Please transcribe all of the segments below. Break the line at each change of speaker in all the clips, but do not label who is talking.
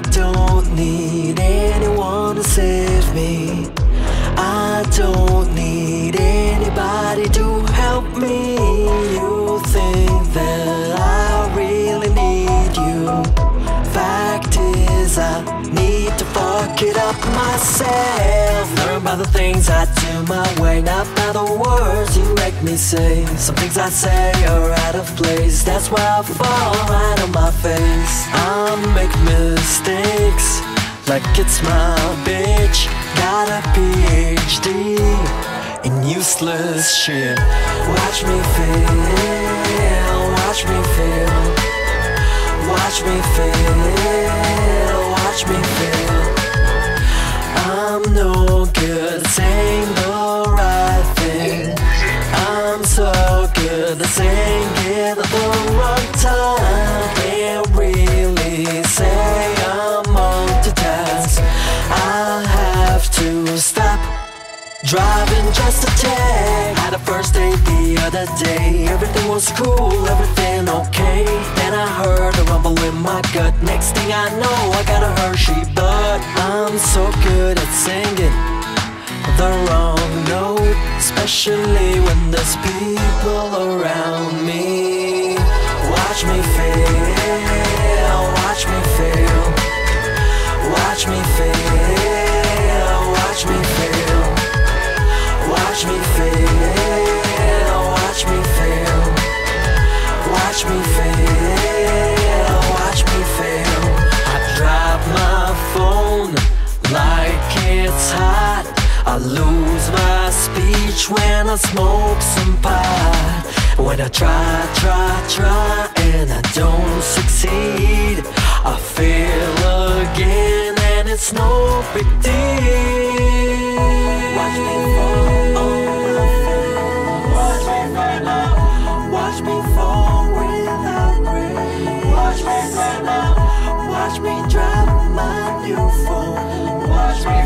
I don't need anyone to save me. I don't need anybody to help me. You think that I really need you. Fact is, I need to fuck it up myself. Learn by the things I do my way, not by the words you make me say. Some things I say are out of place, that's why I fall right on my face. It's my bitch. Got a PhD in useless shit. Watch me fail, watch me fail, watch me fail, watch me fail. I'm no good at saying the right thing. I'm so good at saying driving just a tad. Had a first date the other day. Everything was cool, everything okay. Then I heard a rumble in my gut. Next thing I know, I got a Hershey, but I'm so good at singing the wrong note, especially when there's people around me. Watch me fail, watch me fail, watch me fail, watch me fail, watch me fail, watch me fail, watch me fail. I drop my phone like it's hot. I lose my speech when I smoke some pot. When I try, try, try, and Watch me fall without. Watch me. Watch me drop my new phone. Watch me.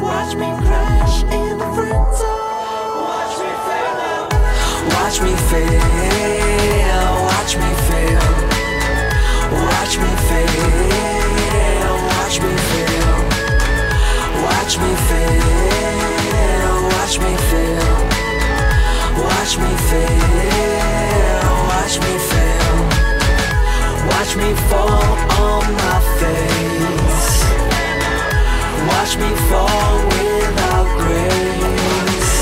Watch me crash in the. Watch me. Watch me fail. Watch me fail, watch me fall on my face, watch me fall without grace,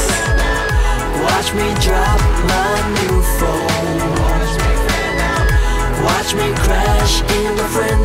watch me drop my new phone, watch me crash in the friend.